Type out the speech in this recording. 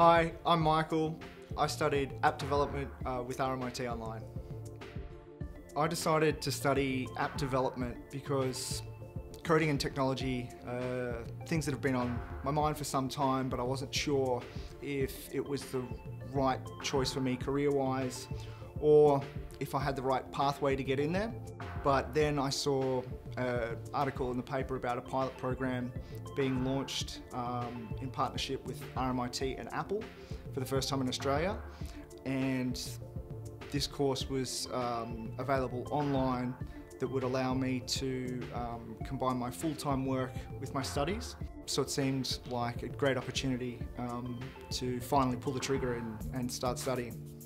Hi, I'm Michael. I studied app development uh, with RMIT Online. I decided to study app development because coding and technology, uh, things that have been on my mind for some time, but I wasn't sure if it was the right choice for me career-wise or if I had the right pathway to get in there. But then I saw an article in the paper about a pilot program being launched um, in partnership with RMIT and Apple for the first time in Australia. And this course was um, available online that would allow me to um, combine my full-time work with my studies. So it seemed like a great opportunity um, to finally pull the trigger and, and start studying.